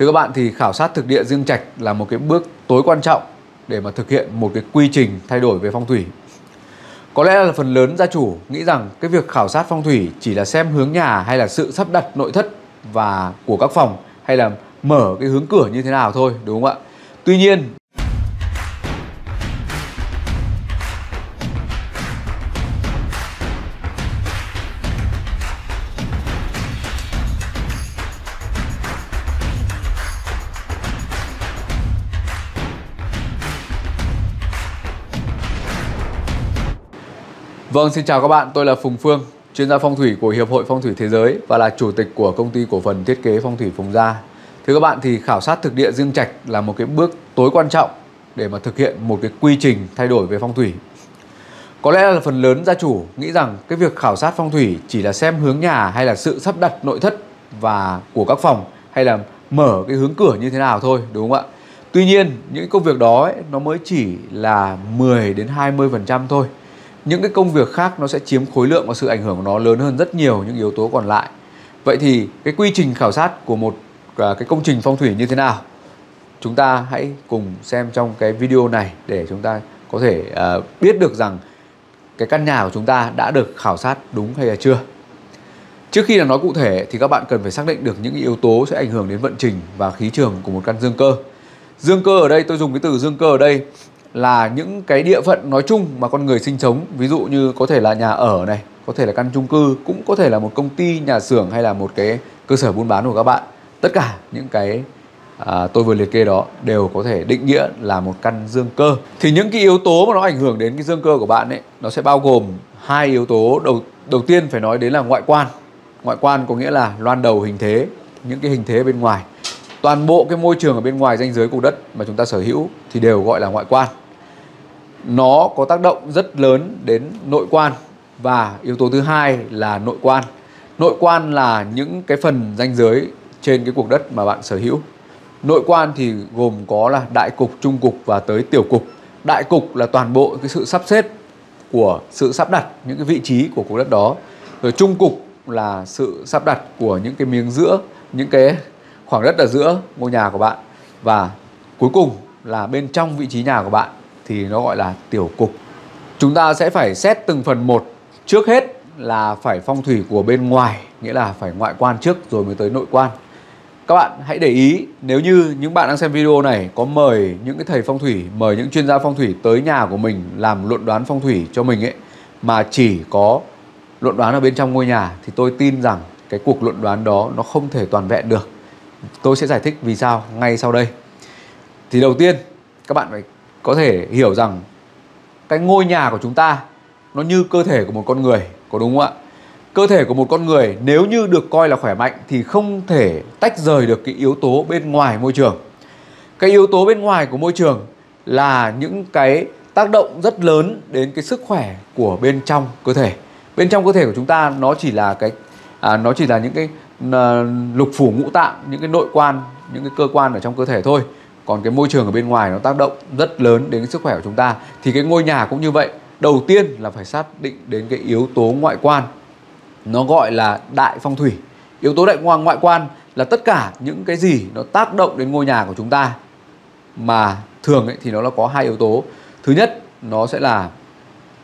Thưa các bạn, thì khảo sát thực địa dương trạch là một cái bước tối quan trọng để mà thực hiện một cái quy trình thay đổi về phong thủy. Có lẽ là phần lớn gia chủ nghĩ rằng cái việc khảo sát phong thủy chỉ là xem hướng nhà hay là sự sắp đặt nội thất và của các phòng hay là mở cái hướng cửa như thế nào thôi, đúng không ạ? Tuy nhiên Vâng, xin chào các bạn, tôi là Phùng Phương, chuyên gia phong thủy của Hiệp hội Phong thủy Thế giới và là chủ tịch của công ty cổ phần thiết kế phong thủy Phùng Gia. Thưa các bạn thì khảo sát thực địa dương trạch là một cái bước tối quan trọng để mà thực hiện một cái quy trình thay đổi về phong thủy. Có lẽ là phần lớn gia chủ nghĩ rằng cái việc khảo sát phong thủy chỉ là xem hướng nhà hay là sự sắp đặt nội thất và của các phòng hay là mở cái hướng cửa như thế nào thôi, đúng không ạ? Tuy nhiên, những công việc đó ấy, nó mới chỉ là 10 đến 20% thôi những cái công việc khác nó sẽ chiếm khối lượng và sự ảnh hưởng của nó lớn hơn rất nhiều những yếu tố còn lại. Vậy thì cái quy trình khảo sát của một à, cái công trình phong thủy như thế nào? Chúng ta hãy cùng xem trong cái video này để chúng ta có thể uh, biết được rằng cái căn nhà của chúng ta đã được khảo sát đúng hay là chưa. Trước khi là nói cụ thể thì các bạn cần phải xác định được những yếu tố sẽ ảnh hưởng đến vận trình và khí trường của một căn dương cơ. Dương cơ ở đây tôi dùng cái từ dương cơ ở đây là những cái địa phận nói chung mà con người sinh sống. Ví dụ như có thể là nhà ở này có thể là căn chung cư cũng có thể là một công ty nhà xưởng hay là một cái cơ sở buôn bán của các bạn. Tất cả những cái à, tôi vừa liệt kê đó đều có thể định nghĩa là một căn dương cơ. Thì những cái yếu tố mà nó ảnh hưởng đến cái dương cơ của bạn ấy nó sẽ bao gồm hai yếu tố. Đầu đầu tiên phải nói đến là ngoại quan. Ngoại quan có nghĩa là loan đầu hình thế những cái hình thế bên ngoài. Toàn bộ cái môi trường ở bên ngoài danh giới của đất mà chúng ta sở hữu thì đều gọi là ngoại quan nó có tác động rất lớn đến nội quan. Và yếu tố thứ hai là nội quan. Nội quan là những cái phần ranh giới trên cái cuộc đất mà bạn sở hữu. Nội quan thì gồm có là đại cục, trung cục và tới tiểu cục. Đại cục là toàn bộ cái sự sắp xếp của sự sắp đặt, những cái vị trí của cuộc đất đó. Rồi trung cục là sự sắp đặt của những cái miếng giữa, những cái khoảng đất ở giữa ngôi nhà của bạn. Và cuối cùng là bên trong vị trí nhà của bạn thì nó gọi là tiểu cục. Chúng ta sẽ phải xét từng phần một. Trước hết là phải phong thủy của bên ngoài, nghĩa là phải ngoại quan trước rồi mới tới nội quan. Các bạn hãy để ý nếu như những bạn đang xem video này có mời những cái thầy phong thủy, mời những chuyên gia phong thủy tới nhà của mình làm luận đoán phong thủy cho mình ấy mà chỉ có luận đoán ở bên trong ngôi nhà thì tôi tin rằng cái cuộc luận đoán đó nó không thể toàn vẹn được. Tôi sẽ giải thích vì sao ngay sau đây. Thì đầu tiên các bạn phải có thể hiểu rằng cái ngôi nhà của chúng ta nó như cơ thể của một con người có đúng không ạ? Cơ thể của một con người nếu như được coi là khỏe mạnh thì không thể tách rời được cái yếu tố bên ngoài môi trường. Cái yếu tố bên ngoài của môi trường là những cái tác động rất lớn đến cái sức khỏe của bên trong cơ thể. Bên trong cơ thể của chúng ta nó chỉ là cái à, nó chỉ là những cái à, lục phủ ngũ tạng những cái nội quan những cái cơ quan ở trong cơ thể thôi còn cái môi trường ở bên ngoài nó tác động rất lớn đến sức khỏe của chúng ta. Thì cái ngôi nhà cũng như vậy. Đầu tiên là phải xác định đến cái yếu tố ngoại quan. Nó gọi là đại phong thủy. Yếu tố đại quan ngoại quan là tất cả những cái gì nó tác động đến ngôi nhà của chúng ta. Mà thường ấy, thì nó là có hai yếu tố. Thứ nhất nó sẽ là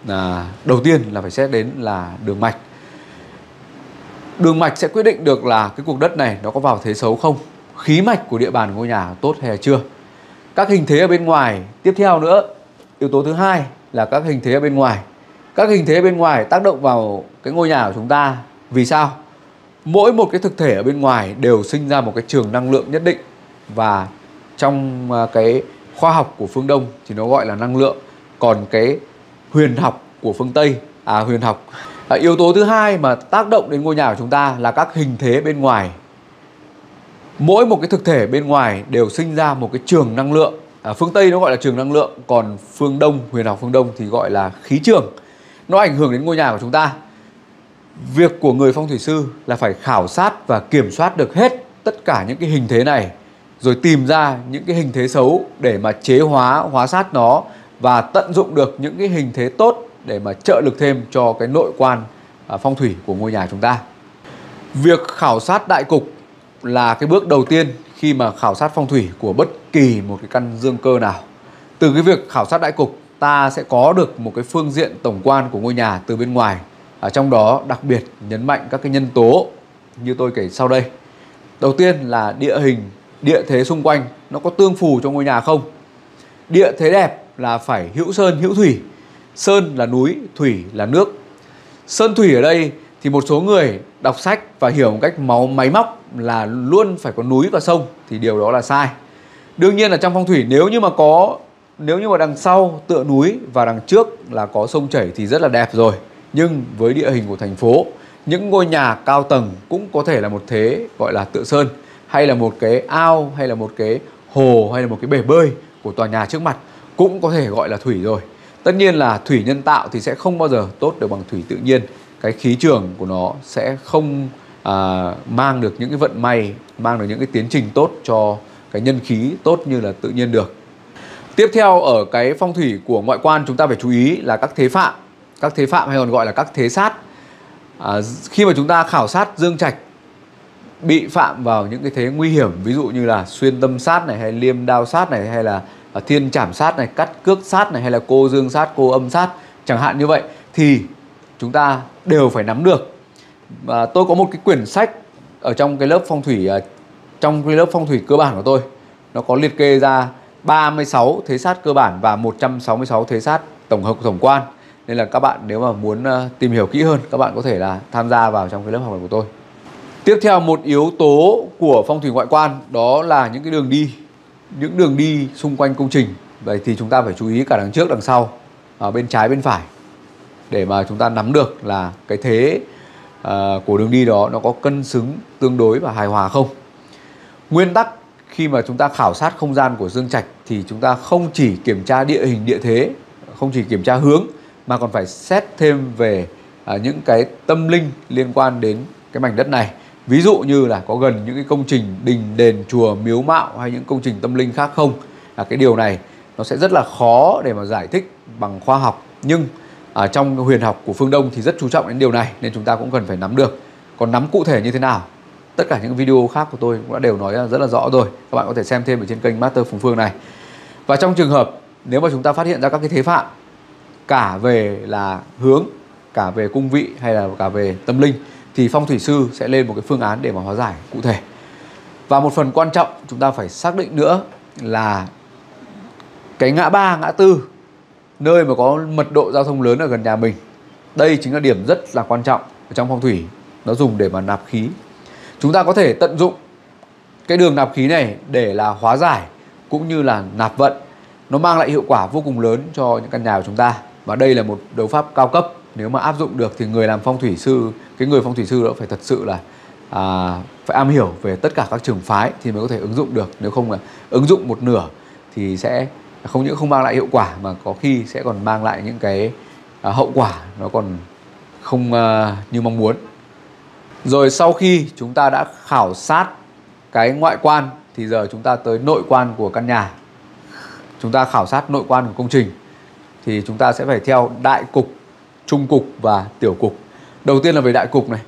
à, đầu tiên là phải xét đến là đường mạch. Đường mạch sẽ quyết định được là cái cuộc đất này nó có vào thế xấu không khí mạch của địa bàn ngôi nhà tốt hay chưa? Các hình thế ở bên ngoài. Tiếp theo nữa yếu tố thứ hai là các hình thế ở bên ngoài. Các hình thế bên ngoài tác động vào cái ngôi nhà của chúng ta. Vì sao? Mỗi một cái thực thể ở bên ngoài đều sinh ra một cái trường năng lượng nhất định. Và trong à, cái khoa học của phương đông thì nó gọi là năng lượng. Còn cái huyền học của phương tây à huyền học. À, yếu tố thứ hai mà tác động đến ngôi nhà của chúng ta là các hình thế bên ngoài mỗi một cái thực thể bên ngoài đều sinh ra một cái trường năng lượng. À, phương tây nó gọi là trường năng lượng còn phương đông huyền học phương đông thì gọi là khí trường. Nó ảnh hưởng đến ngôi nhà của chúng ta. Việc của người phong thủy sư là phải khảo sát và kiểm soát được hết tất cả những cái hình thế này rồi tìm ra những cái hình thế xấu để mà chế hóa hóa sát nó và tận dụng được những cái hình thế tốt để mà trợ lực thêm cho cái nội quan à, phong thủy của ngôi nhà chúng ta. Việc khảo sát đại cục là cái bước đầu tiên khi mà khảo sát phong thủy của bất kỳ một cái căn dương cơ nào. Từ cái việc khảo sát đại cục ta sẽ có được một cái phương diện tổng quan của ngôi nhà từ bên ngoài. Ở trong đó đặc biệt nhấn mạnh các cái nhân tố như tôi kể sau đây. Đầu tiên là địa hình, địa thế xung quanh nó có tương phù cho ngôi nhà không? Địa thế đẹp là phải hữu sơn hữu thủy. Sơn là núi, thủy là nước. Sơn thủy ở đây thì một số người đọc sách và hiểu một cách máu máy móc là luôn phải có núi và sông thì điều đó là sai. Đương nhiên là trong phong thủy nếu như mà có nếu như mà đằng sau tựa núi và đằng trước là có sông chảy thì rất là đẹp rồi. Nhưng với địa hình của thành phố, những ngôi nhà cao tầng cũng có thể là một thế gọi là tựa sơn hay là một cái ao hay là một cái hồ hay là một cái bể bơi của tòa nhà trước mặt cũng có thể gọi là thủy rồi. Tất nhiên là thủy nhân tạo thì sẽ không bao giờ tốt được bằng thủy tự nhiên. Cái khí trường của nó sẽ không à, mang được những cái vận may, mang được những cái tiến trình tốt cho cái nhân khí tốt như là tự nhiên được. Tiếp theo ở cái phong thủy của ngoại quan chúng ta phải chú ý là các thế phạm, các thế phạm hay còn gọi là các thế sát. À, khi mà chúng ta khảo sát dương trạch bị phạm vào những cái thế nguy hiểm ví dụ như là xuyên tâm sát này hay liêm đao sát này hay là à, thiên trảm sát này cắt cước sát này hay là cô dương sát cô âm sát chẳng hạn như vậy thì chúng ta đều phải nắm được. Và tôi có một cái quyển sách ở trong cái lớp phong thủy à, trong cái lớp phong thủy cơ bản của tôi. Nó có liệt kê ra 36 thế sát cơ bản và 166 thế sát tổng hợp tổng quan. Nên là các bạn nếu mà muốn à, tìm hiểu kỹ hơn các bạn có thể là tham gia vào trong cái lớp học này của tôi. Tiếp theo một yếu tố của phong thủy ngoại quan đó là những cái đường đi, những đường đi xung quanh công trình. Vậy thì chúng ta phải chú ý cả đằng trước đằng sau, ở bên trái bên phải để mà chúng ta nắm được là cái thế uh, của đường đi đó nó có cân xứng tương đối và hài hòa không. Nguyên tắc khi mà chúng ta khảo sát không gian của dương trạch thì chúng ta không chỉ kiểm tra địa hình địa thế, không chỉ kiểm tra hướng mà còn phải xét thêm về uh, những cái tâm linh liên quan đến cái mảnh đất này. Ví dụ như là có gần những cái công trình đình đền chùa miếu mạo hay những công trình tâm linh khác không? Là cái điều này nó sẽ rất là khó để mà giải thích bằng khoa học. Nhưng à, trong huyền học của phương đông thì rất chú trọng đến điều này nên chúng ta cũng cần phải nắm được. Còn nắm cụ thể như thế nào? Tất cả những video khác của tôi cũng đã đều nói rất là rõ rồi. Các bạn có thể xem thêm ở trên kênh Master Phùng Phương này. Và trong trường hợp nếu mà chúng ta phát hiện ra các cái thế phạm cả về là hướng cả về cung vị hay là cả về tâm linh thì phong thủy sư sẽ lên một cái phương án để mà hóa giải cụ thể. Và một phần quan trọng chúng ta phải xác định nữa là cái ngã ba ngã tư nơi mà có mật độ giao thông lớn ở gần nhà mình. Đây chính là điểm rất là quan trọng ở trong phong thủy nó dùng để mà nạp khí. Chúng ta có thể tận dụng cái đường nạp khí này để là hóa giải cũng như là nạp vận. Nó mang lại hiệu quả vô cùng lớn cho những căn nhà của chúng ta. Và đây là một đấu pháp cao cấp. Nếu mà áp dụng được thì người làm phong thủy sư cái người phong thủy sư đó phải thật sự là à, phải am hiểu về tất cả các trường phái thì mới có thể ứng dụng được. Nếu không là ứng dụng một nửa thì sẽ không những không mang lại hiệu quả mà có khi sẽ còn mang lại những cái à, hậu quả nó còn không à, như mong muốn. Rồi sau khi chúng ta đã khảo sát cái ngoại quan thì giờ chúng ta tới nội quan của căn nhà. Chúng ta khảo sát nội quan của công trình thì chúng ta sẽ phải theo đại cục trung cục và tiểu cục. Đầu tiên là về đại cục này.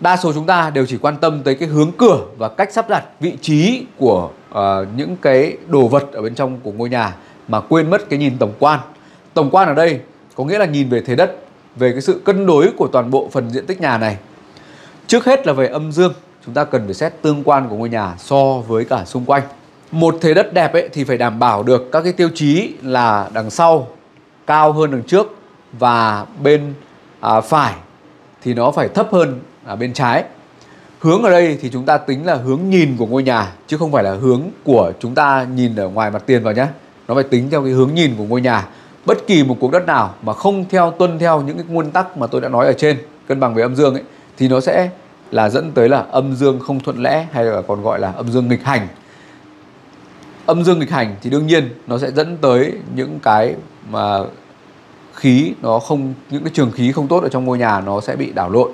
Đa số chúng ta đều chỉ quan tâm tới cái hướng cửa và cách sắp đặt vị trí của uh, những cái đồ vật ở bên trong của ngôi nhà mà quên mất cái nhìn tổng quan. Tổng quan ở đây có nghĩa là nhìn về thế đất về cái sự cân đối của toàn bộ phần diện tích nhà này. Trước hết là về âm dương chúng ta cần phải xét tương quan của ngôi nhà so với cả xung quanh. Một thế đất đẹp ấy thì phải đảm bảo được các cái tiêu chí là đằng sau cao hơn đằng trước và bên à, phải thì nó phải thấp hơn ở bên trái. Hướng ở đây thì chúng ta tính là hướng nhìn của ngôi nhà chứ không phải là hướng của chúng ta nhìn ở ngoài mặt tiền vào nhé nó phải tính theo cái hướng nhìn của ngôi nhà. Bất kỳ một cuộc đất nào mà không theo, tuân theo những cái nguyên tắc mà tôi đã nói ở trên, cân bằng về âm dương ấy, thì nó sẽ là dẫn tới là âm dương không thuận lẽ hay là còn gọi là âm dương nghịch hành. Âm dương nghịch hành thì đương nhiên nó sẽ dẫn tới những cái mà khí nó không, những cái trường khí không tốt ở trong ngôi nhà nó sẽ bị đảo lộn.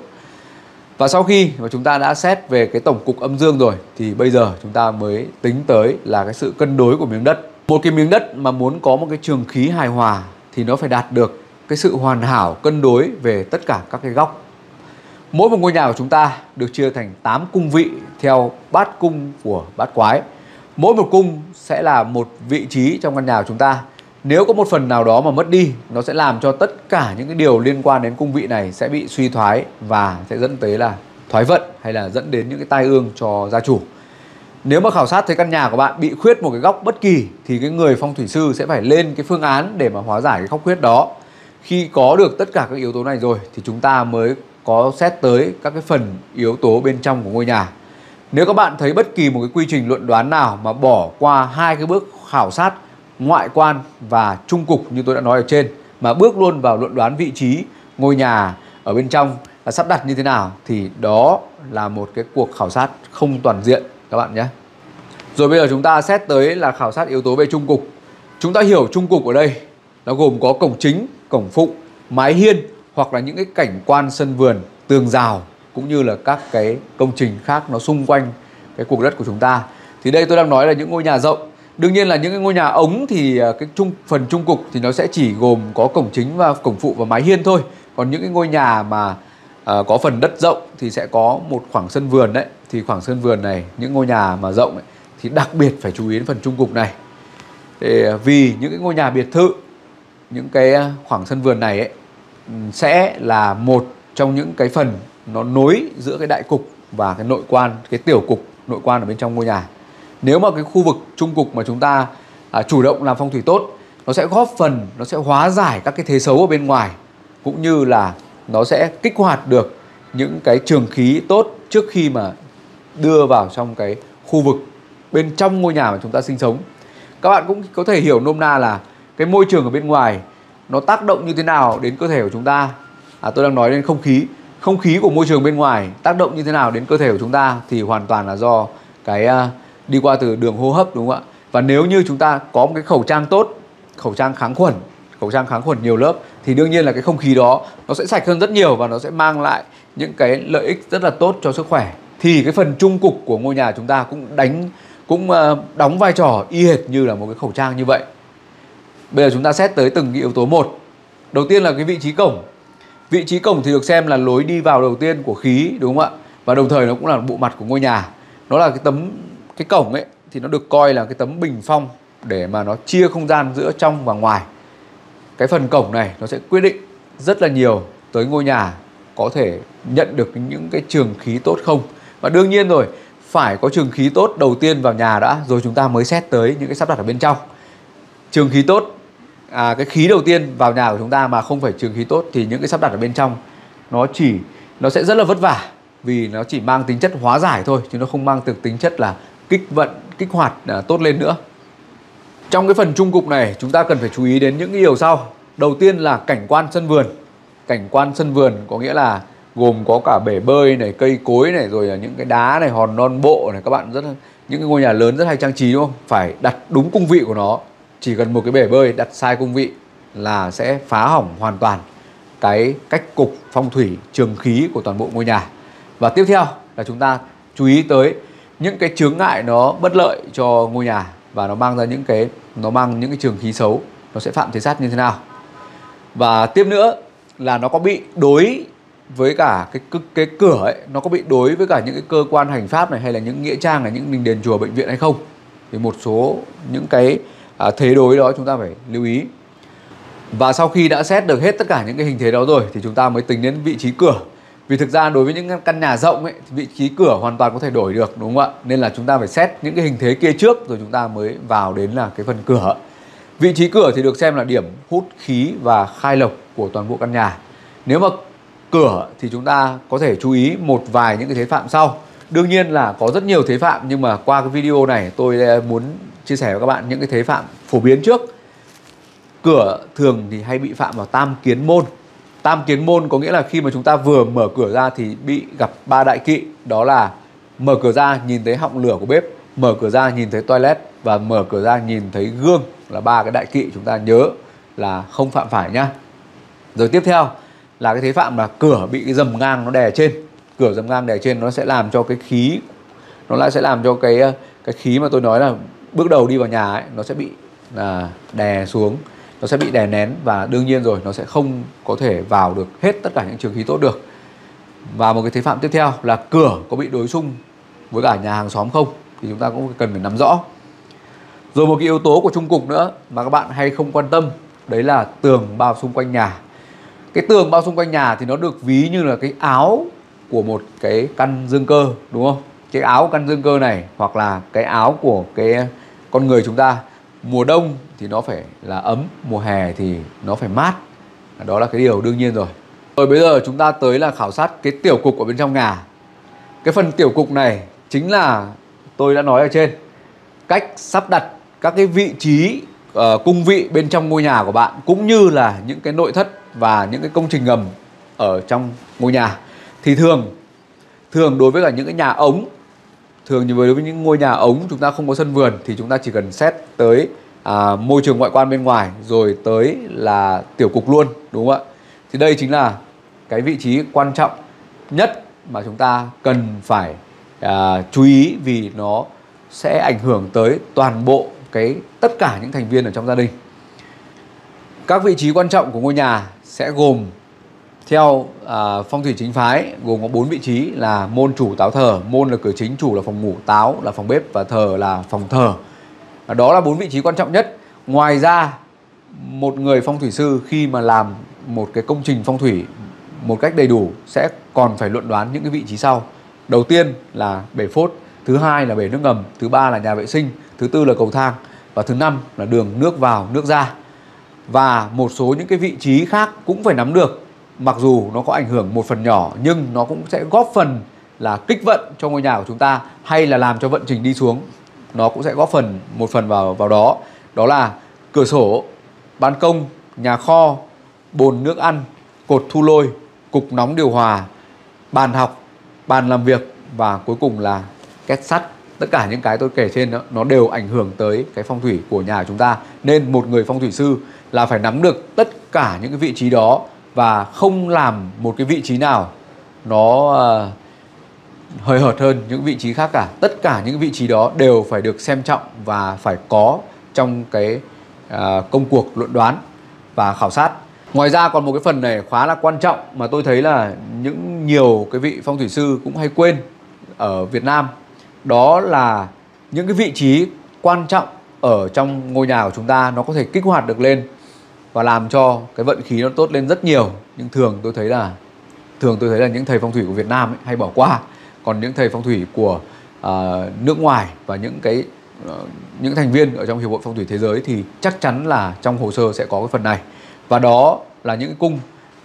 Và sau khi mà chúng ta đã xét về cái tổng cục âm dương rồi, thì bây giờ chúng ta mới tính tới là cái sự cân đối của miếng đất một cái miếng đất mà muốn có một cái trường khí hài hòa thì nó phải đạt được cái sự hoàn hảo, cân đối về tất cả các cái góc. Mỗi một ngôi nhà của chúng ta được chia thành 8 cung vị theo bát cung của bát quái. Mỗi một cung sẽ là một vị trí trong căn nhà của chúng ta. Nếu có một phần nào đó mà mất đi, nó sẽ làm cho tất cả những cái điều liên quan đến cung vị này sẽ bị suy thoái và sẽ dẫn tới là thoái vận hay là dẫn đến những cái tai ương cho gia chủ nếu mà khảo sát thấy căn nhà của bạn bị khuyết một cái góc bất kỳ, thì cái người phong thủy sư sẽ phải lên cái phương án để mà hóa giải cái góc khuyết đó. Khi có được tất cả các yếu tố này rồi, thì chúng ta mới có xét tới các cái phần yếu tố bên trong của ngôi nhà. Nếu các bạn thấy bất kỳ một cái quy trình luận đoán nào mà bỏ qua hai cái bước khảo sát ngoại quan và trung cục như tôi đã nói ở trên, mà bước luôn vào luận đoán vị trí ngôi nhà ở bên trong là sắp đặt như thế nào, thì đó là một cái cuộc khảo sát không toàn diện các bạn nhé. Rồi bây giờ chúng ta xét tới là khảo sát yếu tố về trung cục. Chúng ta hiểu trung cục ở đây nó gồm có cổng chính, cổng phụ, mái hiên hoặc là những cái cảnh quan sân vườn, tường rào cũng như là các cái công trình khác nó xung quanh cái cuộc đất của chúng ta. Thì đây tôi đang nói là những ngôi nhà rộng. Đương nhiên là những cái ngôi nhà ống thì à, cái trung phần trung cục thì nó sẽ chỉ gồm có cổng chính và cổng phụ và mái hiên thôi. Còn những cái ngôi nhà mà uh, có phần đất rộng thì sẽ có một khoảng sân vườn đấy. Thì khoảng sân vườn này, những ngôi nhà mà rộng ấy, thì đặc biệt phải chú ý đến phần trung cục này. Để, à, vì những cái ngôi nhà biệt thự, những cái à, khoảng sân vườn này ấy, ừ, sẽ là một trong những cái phần nó nối giữa cái đại cục và cái nội quan cái tiểu cục nội quan ở bên trong ngôi nhà nếu mà cái khu vực trung cục mà chúng ta à, chủ động làm phong thủy tốt nó sẽ góp phần nó sẽ hóa giải các cái thế xấu ở bên ngoài cũng như là nó sẽ kích hoạt được những cái trường khí tốt trước khi mà đưa vào trong cái khu vực bên trong ngôi nhà mà chúng ta sinh sống. Các bạn cũng có thể hiểu nôm na là cái môi trường ở bên ngoài nó tác động như thế nào đến cơ thể của chúng ta. À, tôi đang nói đến không khí. Không khí của môi trường bên ngoài tác động như thế nào đến cơ thể của chúng ta thì hoàn toàn là do cái uh, đi qua từ đường hô hấp đúng không ạ? Và nếu như chúng ta có một cái khẩu trang tốt khẩu trang kháng khuẩn khẩu trang kháng khuẩn nhiều lớp thì đương nhiên là cái không khí đó nó sẽ sạch hơn rất nhiều và nó sẽ mang lại những cái lợi ích rất là tốt cho sức khỏe thì cái phần trung cục của ngôi nhà chúng ta cũng đánh, cũng ờ, đóng vai trò y hệt như là một cái khẩu trang như vậy. Bây giờ chúng ta xét tới từng cái yếu tố một. Đầu tiên là cái vị trí cổng. Vị trí cổng thì được xem là lối đi vào đầu tiên của khí, đúng không ạ? Và đồng thời nó cũng là bộ mặt của ngôi nhà. Nó là cái tấm, cái cổng ấy, thì nó được coi là cái tấm bình phong để mà nó chia không gian giữa trong và ngoài. Cái phần cổng này nó sẽ quyết định rất là nhiều tới ngôi nhà có thể nhận được những cái trường khí tốt không và đương nhiên rồi phải có trường khí tốt đầu tiên vào nhà đã rồi chúng ta mới xét tới những cái sắp đặt ở bên trong. Trường khí tốt à, cái khí đầu tiên vào nhà của chúng ta mà không phải trường khí tốt thì những cái sắp đặt ở bên trong nó chỉ nó sẽ rất là vất vả vì nó chỉ mang tính chất hóa giải thôi chứ nó không mang được tính chất là kích vận kích hoạt à, tốt lên nữa. Trong cái phần trung cục này chúng ta cần phải chú ý đến những điều sau. Đầu tiên là cảnh quan sân vườn. Cảnh quan sân vườn có nghĩa là gồm có cả bể bơi này, cây cối này, rồi là những cái đá này, hòn non bộ này, các bạn rất những cái ngôi nhà lớn rất hay trang trí, đúng không? Phải đặt đúng cung vị của nó. Chỉ cần một cái bể bơi đặt sai cung vị là sẽ phá hỏng hoàn toàn cái cách cục, phong thủy, trường khí của toàn bộ ngôi nhà. Và tiếp theo là chúng ta chú ý tới những cái chướng ngại nó bất lợi cho ngôi nhà và nó mang ra những cái, nó mang những cái trường khí xấu, nó sẽ phạm thế sát như thế nào. Và tiếp nữa là nó có bị đối với cả cái cái, cái cửa ấy nó có bị đối với cả những cái cơ quan hành pháp này hay là những nghĩa trang này những đình đền chùa bệnh viện hay không? Thì một số những cái à, thế đối đó chúng ta phải lưu ý. Và sau khi đã xét được hết tất cả những cái hình thế đó rồi thì chúng ta mới tính đến vị trí cửa. Vì thực ra đối với những căn nhà rộng ấy thì vị trí cửa hoàn toàn có thể đổi được đúng không ạ? Nên là chúng ta phải xét những cái hình thế kia trước rồi chúng ta mới vào đến là cái phần cửa. Vị trí cửa thì được xem là điểm hút khí và khai lộc của toàn bộ căn nhà. Nếu mà cửa thì chúng ta có thể chú ý một vài những cái thế phạm sau. Đương nhiên là có rất nhiều thế phạm, nhưng mà qua cái video này tôi ờ, muốn chia sẻ với các bạn những cái thế phạm phổ biến trước. Cửa thường thì hay bị phạm vào tam kiến môn. Tam kiến môn có nghĩa là khi mà chúng ta vừa mở cửa ra thì bị gặp ba đại kỵ, đó là mở cửa ra nhìn thấy họng lửa của bếp, mở cửa ra nhìn thấy toilet và mở cửa ra nhìn thấy gương là ba cái đại kỵ chúng ta nhớ là không phạm phải nhá. Rồi tiếp theo là cái thế phạm là cửa bị cái dầm ngang nó đè trên. Cửa dầm ngang đè trên nó sẽ làm cho cái khí, nó lại sẽ làm cho cái cái khí mà tôi nói là bước đầu đi vào nhà ấy, nó sẽ bị là đè xuống, nó sẽ bị đè nén và đương nhiên rồi, nó sẽ không có thể vào được hết tất cả những trường khí tốt được. Và một cái thế phạm tiếp theo là cửa có bị đối xung với cả nhà hàng xóm không thì chúng ta cũng cần phải nắm rõ. Rồi một cái yếu tố của trung cục nữa mà các bạn hay không quan tâm, đấy là tường bao xung quanh nhà cái tường bao xung quanh nhà thì nó được ví như là cái áo của một cái căn dương cơ, đúng không? Cái áo căn dương cơ này hoặc là cái áo của cái con người chúng ta. Mùa đông thì nó phải là ấm, mùa hè thì nó phải mát. Đó là cái điều đương nhiên rồi. Rồi bây giờ chúng ta tới là khảo sát cái tiểu cục ở bên trong nhà. Cái phần tiểu cục này chính là tôi đã nói ở trên. Cách sắp đặt các cái vị trí uh, cung vị bên trong ngôi nhà của bạn cũng như là những cái nội thất và những cái công trình ngầm ở trong ngôi nhà. Thì thường thường đối với cả những cái nhà ống thường như đối với những ngôi nhà ống chúng ta không có sân vườn thì chúng ta chỉ cần xét tới à, môi trường ngoại quan bên ngoài rồi tới là tiểu cục luôn đúng không ạ? Thì đây chính là cái vị trí quan trọng nhất mà chúng ta cần phải à, chú ý vì nó sẽ ảnh hưởng tới toàn bộ cái tất cả những thành viên ở trong gia đình. Các vị trí quan trọng của ngôi nhà sẽ gồm theo à, phong thủy chính phái gồm có bốn vị trí là môn chủ táo thờ. Môn là cửa chính chủ là phòng ngủ táo là phòng bếp và thờ là phòng thờ. Đó là bốn vị trí quan trọng nhất. Ngoài ra một người phong thủy sư khi mà làm một cái công trình phong thủy một cách đầy đủ sẽ còn phải luận đoán những cái vị trí sau. Đầu tiên là bể phốt thứ hai là bể nước ngầm thứ ba là nhà vệ sinh thứ tư là cầu thang và thứ năm là đường nước vào, nước ra. Và một số những cái vị trí khác cũng phải nắm được. Mặc dù nó có ảnh hưởng một phần nhỏ, nhưng nó cũng sẽ góp phần là kích vận cho ngôi nhà của chúng ta hay là làm cho vận trình đi xuống. Nó cũng sẽ góp phần một phần vào vào đó. Đó là cửa sổ, ban công, nhà kho, bồn nước ăn, cột thu lôi, cục nóng điều hòa, bàn học, bàn làm việc và cuối cùng là két sắt tất cả những cái tôi kể trên đó nó đều ảnh hưởng tới cái phong thủy của nhà chúng ta. Nên một người phong thủy sư là phải nắm được tất cả những cái vị trí đó và không làm một cái vị trí nào nó uh, hời hợt hơn những vị trí khác cả. Tất cả những vị trí đó đều phải được xem trọng và phải có trong cái uh, công cuộc luận đoán và khảo sát. Ngoài ra còn một cái phần này khá là quan trọng mà tôi thấy là những nhiều cái vị phong thủy sư cũng hay quên ở Việt Nam đó là những cái vị trí quan trọng ở trong ngôi nhà của chúng ta nó có thể kích hoạt được lên và làm cho cái vận khí nó tốt lên rất nhiều. Nhưng thường tôi thấy là thường tôi thấy là những thầy phong thủy của Việt Nam ấy, hay bỏ qua. Còn những thầy phong thủy của uh, nước ngoài và những cái uh, những thành viên ở trong hiệp hội phong thủy thế giới thì chắc chắn là trong hồ sơ sẽ có cái phần này. Và đó là những cung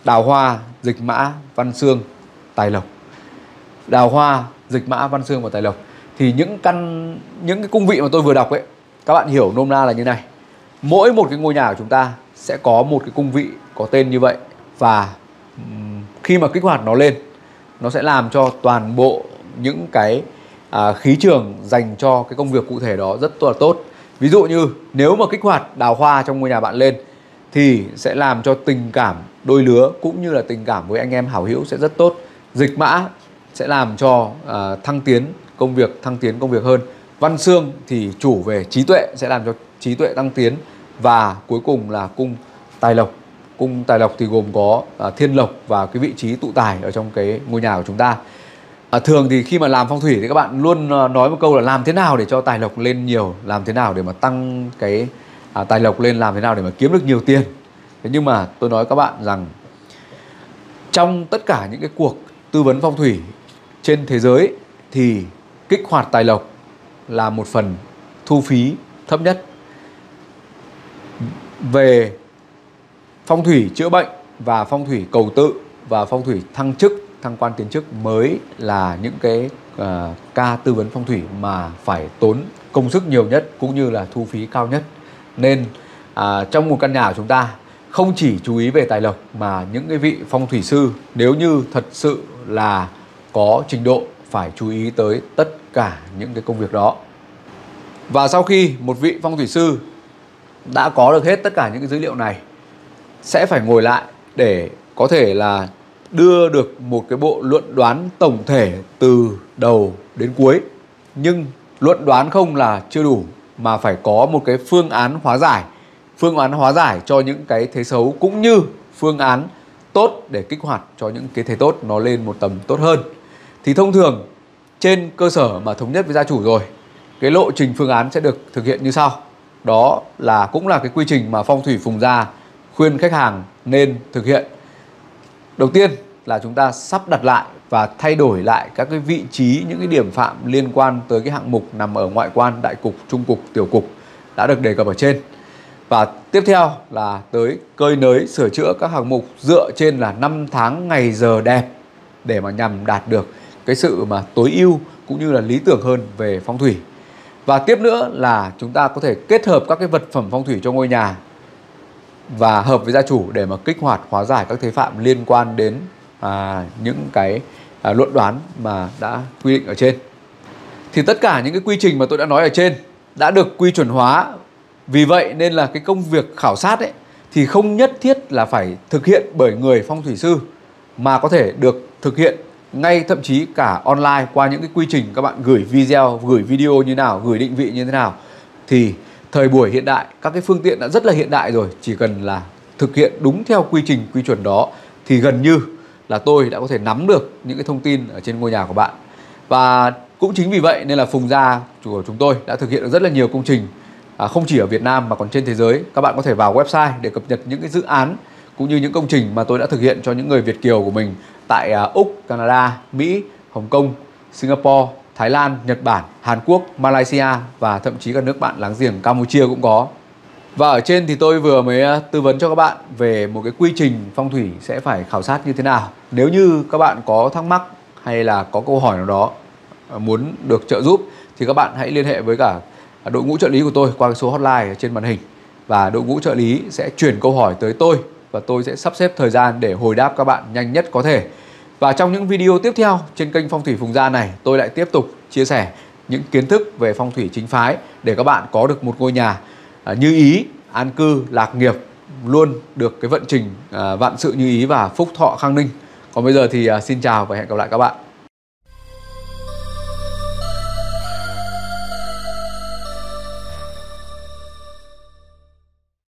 đào hoa dịch mã văn xương tài lộc. Đào hoa dịch mã văn xương và tài lộc thì những căn những cái cung vị mà tôi vừa đọc ấy các bạn hiểu nôm na là như này. Mỗi một cái ngôi nhà của chúng ta sẽ có một cái cung vị có tên như vậy và khi mà kích hoạt nó lên nó sẽ làm cho toàn bộ những cái à, khí trường dành cho cái công việc cụ thể đó rất là tốt. Ví dụ như nếu mà kích hoạt đào hoa trong ngôi nhà bạn lên thì sẽ làm cho tình cảm đôi lứa cũng như là tình cảm với anh em hảo hữu sẽ rất tốt. Dịch mã sẽ làm cho à, thăng tiến công việc thăng tiến công việc hơn. Văn xương thì chủ về trí tuệ sẽ làm cho trí tuệ tăng tiến. Và cuối cùng là cung tài lộc. Cung tài lộc thì gồm có à, thiên lộc và cái vị trí tụ tài ở trong cái ngôi nhà của chúng ta. À, thường thì khi mà làm phong thủy thì các bạn luôn à, nói một câu là làm thế nào để cho tài lộc lên nhiều làm thế nào để mà tăng cái à, tài lộc lên làm thế nào để mà kiếm được nhiều tiền. Thế nhưng mà tôi nói các bạn rằng trong tất cả những cái cuộc tư vấn phong thủy trên thế giới thì kích hoạt tài lộc là một phần thu phí thấp nhất. Về phong thủy chữa bệnh và phong thủy cầu tự và phong thủy thăng chức thăng quan tiến chức mới là những cái uh, ca tư vấn phong thủy mà phải tốn công sức nhiều nhất cũng như là thu phí cao nhất. Nên uh, trong một căn nhà của chúng ta không chỉ chú ý về tài lộc mà những cái vị phong thủy sư nếu như thật sự là có trình độ phải chú ý tới tất cả những cái công việc đó. Và sau khi một vị phong thủy sư đã có được hết tất cả những cái dữ liệu này, sẽ phải ngồi lại để có thể là đưa được một cái bộ luận đoán tổng thể từ đầu đến cuối. Nhưng luận đoán không là chưa đủ, mà phải có một cái phương án hóa giải. Phương án hóa giải cho những cái thế xấu cũng như phương án tốt để kích hoạt cho những cái thế tốt nó lên một tầm tốt hơn. Thì thông thường trên cơ sở mà thống nhất với gia chủ rồi cái lộ trình phương án sẽ được thực hiện như sau đó là cũng là cái quy trình mà phong thủy phùng gia khuyên khách hàng nên thực hiện. Đầu tiên là chúng ta sắp đặt lại và thay đổi lại các cái vị trí những cái điểm phạm liên quan tới cái hạng mục nằm ở ngoại quan, đại cục, trung cục, tiểu cục đã được đề cập ở trên. Và tiếp theo là tới cơi nới sửa chữa các hạng mục dựa trên là năm tháng ngày giờ đẹp để mà nhằm đạt được cái sự mà tối ưu cũng như là lý tưởng hơn về phong thủy. Và tiếp nữa là chúng ta có thể kết hợp các cái vật phẩm phong thủy cho ngôi nhà và hợp với gia chủ để mà kích hoạt hóa giải các thế phạm liên quan đến à, những cái à, luận đoán mà đã quy định ở trên. Thì tất cả những cái quy trình mà tôi đã nói ở trên đã được quy chuẩn hóa. Vì vậy nên là cái công việc khảo sát ấy thì không nhất thiết là phải thực hiện bởi người phong thủy sư mà có thể được thực hiện ngay thậm chí cả online qua những cái quy trình các bạn gửi video, gửi video như nào, gửi định vị như thế nào thì thời buổi hiện đại các cái phương tiện đã rất là hiện đại rồi, chỉ cần là thực hiện đúng theo quy trình quy chuẩn đó thì gần như là tôi đã có thể nắm được những cái thông tin ở trên ngôi nhà của bạn. Và cũng chính vì vậy nên là Phùng Gia chủ của chúng tôi đã thực hiện được rất là nhiều công trình à, không chỉ ở Việt Nam mà còn trên thế giới. Các bạn có thể vào website để cập nhật những cái dự án cũng như những công trình mà tôi đã thực hiện cho những người Việt kiều của mình tại à, Úc, Canada, Mỹ, Hồng Kông, Singapore, Thái Lan, Nhật Bản, Hàn Quốc, Malaysia và thậm chí các nước bạn láng giềng Campuchia cũng có. Và ở trên thì tôi vừa mới à, tư vấn cho các bạn về một cái quy trình phong thủy sẽ phải khảo sát như thế nào. Nếu như các bạn có thắc mắc hay là có câu hỏi nào đó à, muốn được trợ giúp thì các bạn hãy liên hệ với cả đội ngũ trợ lý của tôi qua số hotline ở trên màn hình và đội ngũ trợ lý sẽ chuyển câu hỏi tới tôi và tôi sẽ sắp xếp thời gian để hồi đáp các bạn nhanh nhất có thể. Và trong những video tiếp theo trên kênh Phong thủy Phùng Gia này, tôi lại tiếp tục chia sẻ những kiến thức về phong thủy chính phái để các bạn có được một ngôi nhà à, như ý, an cư, lạc nghiệp luôn được cái vận trình à, vạn sự như ý và phúc thọ khang ninh. Còn bây giờ thì à, xin chào và hẹn gặp lại các bạn.